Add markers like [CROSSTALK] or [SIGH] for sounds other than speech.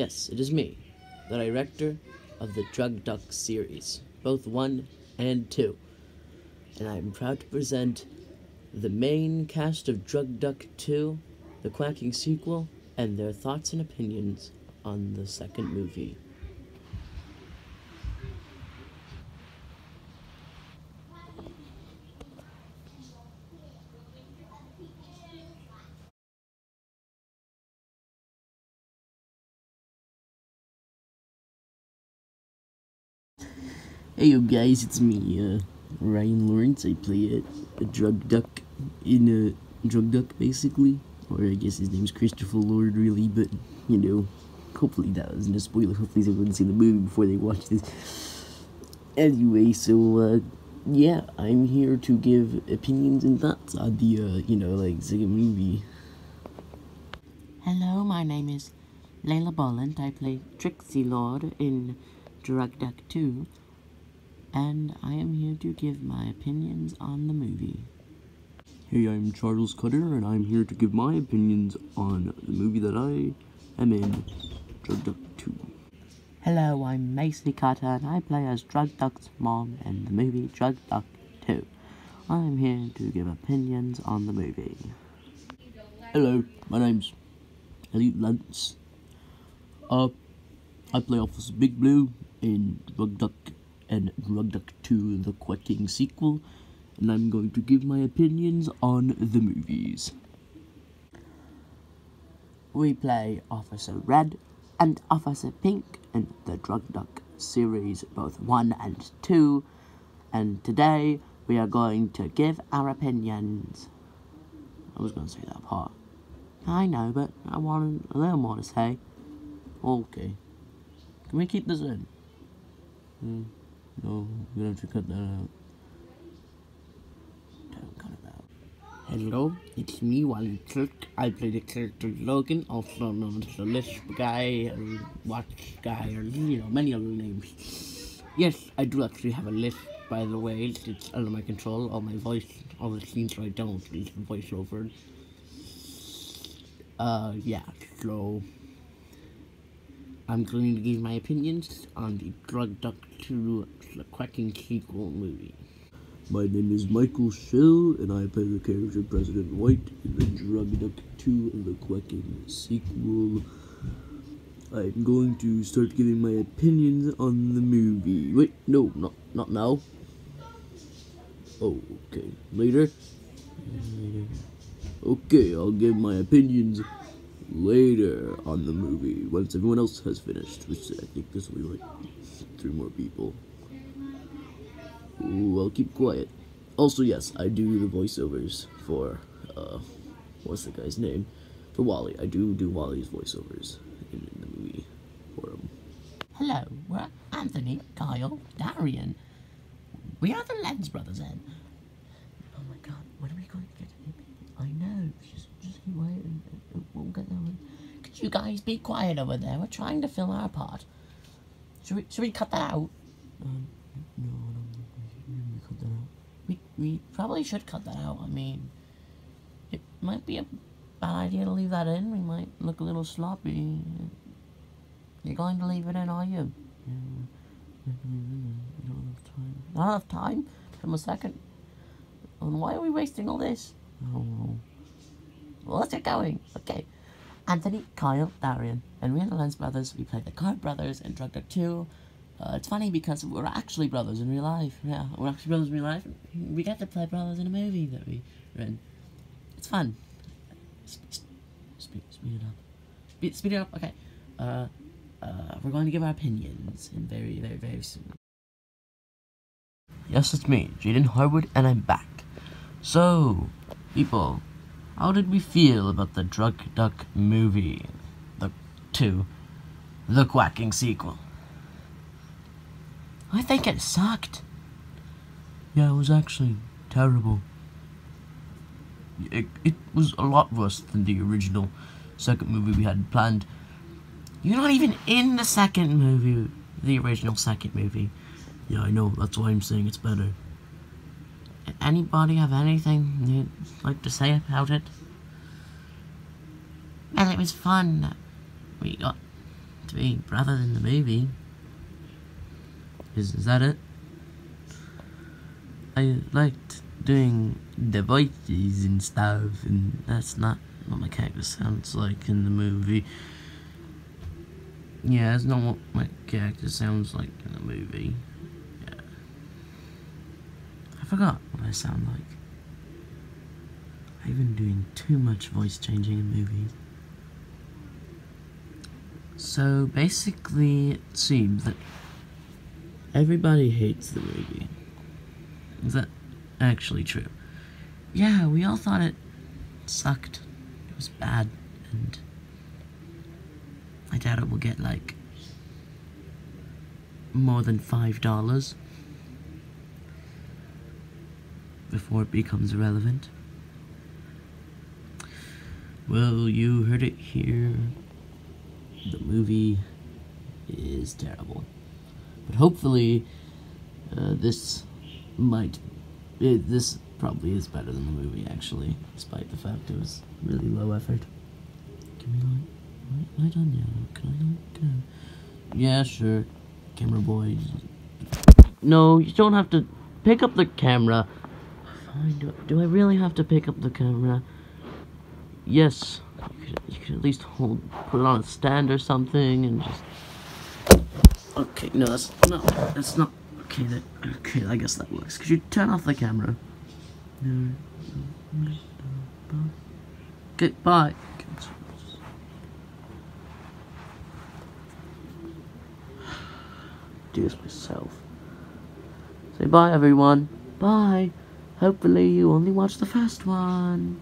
Yes, it is me, the director of the Drug Duck series, both 1 and 2. And I am proud to present the main cast of Drug Duck 2, the Quacking sequel, and their thoughts and opinions on the second movie. Hey yo guys, it's me, uh, Ryan Lawrence. I play a, a drug duck in a drug duck basically. Or I guess his name's Christopher Lord really, but you know, hopefully that wasn't a spoiler. Hopefully everyone see the movie before they watch this. Anyway, so uh yeah, I'm here to give opinions and thoughts on the uh, you know, like second movie. Hello, my name is Layla Bolland. I play Trixie Lord in Drug Duck 2, and I am here to give my opinions on the movie. Hey, I'm Charles Cutter, and I'm here to give my opinions on the movie that I am in, Drug Duck 2. Hello, I'm Macy Cutter, and I play as Drug Duck's mom in the movie Drug Duck 2. I am here to give opinions on the movie. Hello, my name's Elliot Lance. Uh, I play Officer Big Blue in Drug Duck and Drug Duck 2, the Quacking sequel, and I'm going to give my opinions on the movies. We play Officer Red and Officer Pink in the Drug Duck series, both 1 and 2, and today we are going to give our opinions. I was going to say that part. I know, but I wanted a little more to say. Okay. Can we keep this in? Mm, no, gonna have to cut that out. Don't cut it out. Hello, it's me, Wally Kirk. I play the character Logan, also known as the Lisp guy, or Watch guy, or you know, many other names. Yes, I do actually have a list, by the way. It's, under my control. All my voice, all the scenes I don't, is voiceover. Uh, yeah, so I'm going to give my opinions on the Drug Duck 2 the Quacking sequel movie. My name is Michael Schill, and I play the character President White in the Drug Duck 2 and the Quacking sequel. I'm going to start giving my opinions on the movie. Wait, no, not not now. Oh, okay, later. Okay, I'll give my opinions later on the movie once everyone else has finished. Which I think this will be like three more people. Ooh, I'll keep quiet. Also, yes, I do the voiceovers for, uh, what's the guy's name? For Wally. I do do Wally's voiceovers in, in the movie for him. Hello, we're Anthony, Kyle, Darian. We are the Lens brothers, Ed. Oh my god, when are we going to get to the I know, just, just keep waiting. We'll get there. Could you guys be quiet over there? We're trying to film our part. Should we, should we cut that out? Um, no, I don't think we should cut that out. We, probably should cut that out. I mean, it might be a bad idea to leave that in. We might look a little sloppy. You're going to leave it in, are you? Yeah, don't have time. Not enough time? From a second? And why are we wasting all this? Don't. Well, let's get going. Okay. Anthony, Kyle, Darian, and we are the Lens brothers. We play the Card brothers in Drug Duck 2. Uh, it's funny because we're actually brothers in real life. Yeah, we're actually brothers in real life. We get to play brothers in a movie that we are in. It's fun. Speed, speed, it up. Speed, speed it up. Okay. Uh, uh, we're going to give our opinions in very, very, very soon. Yes, it's me, Jaden Harwood, and I'm back. So, people, how did we feel about the Drug Duck movie? The two, the Quacking sequel. I think it sucked. Yeah, it was actually terrible. It, it was a lot worse than the original second movie we had planned. You're not even in the second movie, the original second movie. Yeah, I know, that's why I'm saying it's better. Anybody have anything you'd like to say about it? Well, it was fun. We got to be brother in the movie. Is, is that it? I liked doing the voices and stuff, and that's not what my character sounds like in the movie. Yeah, that's not what my character sounds like in the movie. Yeah. I forgot what I sound like. I've been doing too much voice changing in movies. So basically, it seems that everybody hates the movie. Is that actually true? Yeah, we all thought it sucked. It was bad, and I doubt it will get like more than five dollars before it becomes irrelevant. Well, you heard it here. The movie is terrible. But hopefully, uh, this might. It, this probably is better than the movie, actually, despite the fact it was really low effort. Can we light, light, light on yellow? Can I light? Yeah, sure. Camera boy. No, you don't have to pick up the camera. Fine. Do, do I really have to pick up the camera? Yes. You could, you could at least hold, put it on a stand or something, and just. Okay, no, that's no, that's not. Okay, that okay. I guess that works. Could you turn off the camera? No. Okay, bye. [SIGHS] Do this myself. Say bye, everyone. Bye. Hopefully, you only watch the first one.